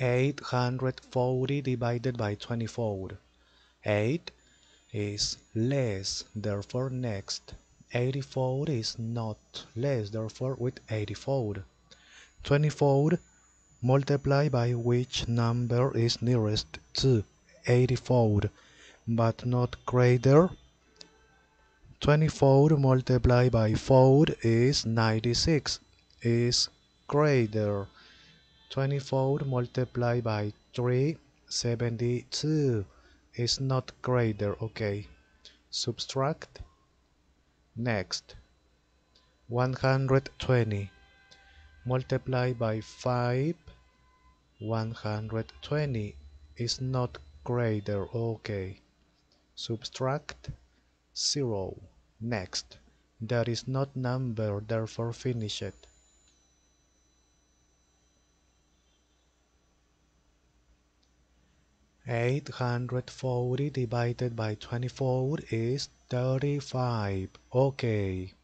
840 divided by 24. 8 is less, therefore next. 84 is not less, therefore with 84. 24 multiply by which number is nearest to 84 but not greater 24 multiplied by 4 is 96 is greater 24 multiplied by 3 72 is not greater okay. Subtract. Next. 120 multiplied by 5 120 is not greater okay. Subtract. 0 next. That is not number therefore finish it Eight hundred forty divided by twenty four is thirty five. Okay.